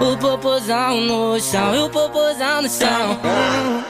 O popozão no chão, e o popozão no chão.